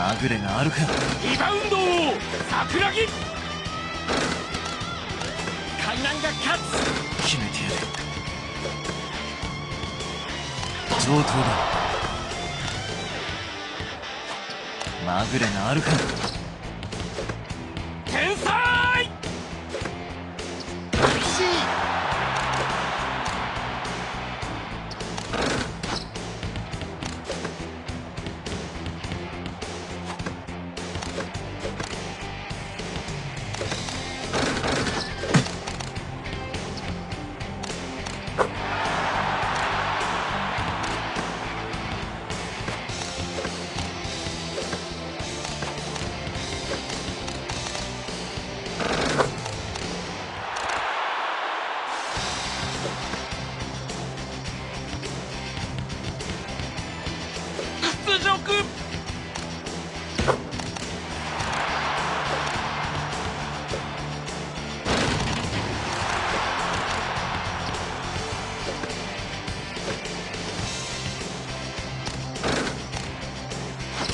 まぐれがあるか。リバウンドを桜木。海南が勝つ決めてやる。上等だ。まぐれがあるか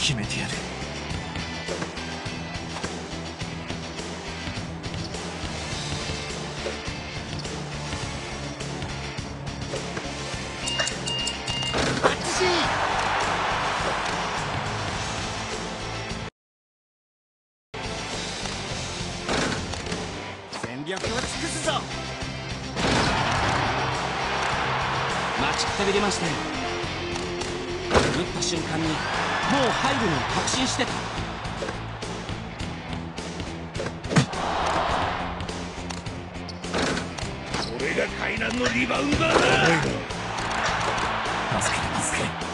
決めてやる。略は尽くすぞ。待ちくたびれましたよ打った瞬間にもう入るのを確信してた。俺が海南のリバウンドだ。助け助け